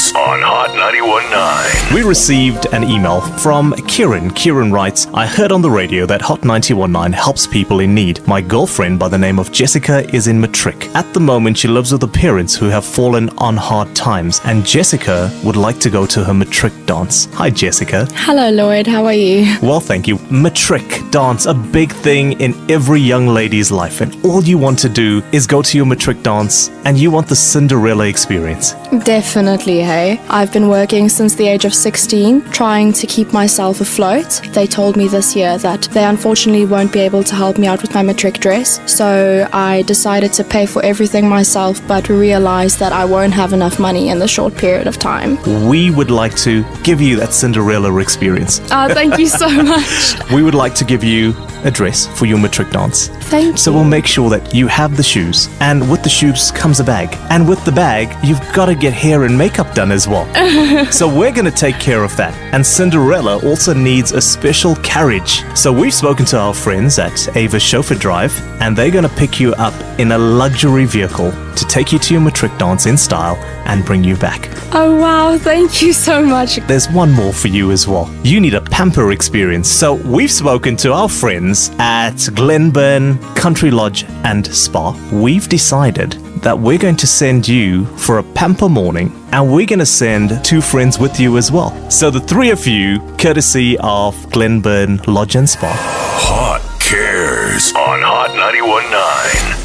Cares on Hot 919. We received an email from Kieran. Kieran writes, I heard on the radio that Hot 919 helps people in need. My girlfriend by the name of Jessica is in matric. At the moment, she lives with her parents who have fallen on hard times, and Jessica would like to go to her matric dance. Hi, Jessica. Hello, Lloyd. How are you? Well, thank you. Matric dance, a big thing in every young lady's life, and all you want to do is go to your matric dance and you want the Cinderella experience. Definitely, hey. I've been working since the age of 16, trying to keep myself afloat. They told me this year that they unfortunately won't be able to help me out with my matric dress, so I decided to pay for everything myself, but realized that I won't have enough money in the short period of time. We would like to give you that Cinderella experience. Oh, thank you so much. We would like to give you a dress for your matric dance. Thank So you. we'll make sure that you have the shoes, and with the shoes comes a bag. And with the bag, you've got to get hair and makeup done as well. so we're going to take care of that. And Cinderella also needs a special carriage. So we've spoken to our friends at Ava Chauffeur Drive, and they're going to pick you up in a luxury vehicle to take you to your matric dance in style and bring you back. Oh, wow. Thank you so much. There's one more for you as well. You need a pamper experience. So we've spoken to our friends at Glenburn Country Lodge and Spa. We've decided that we're going to send you for a pamper morning and we're going to send two friends with you as well. So the three of you, courtesy of Glenburn Lodge and Spa. Hot Cares on Hot 919.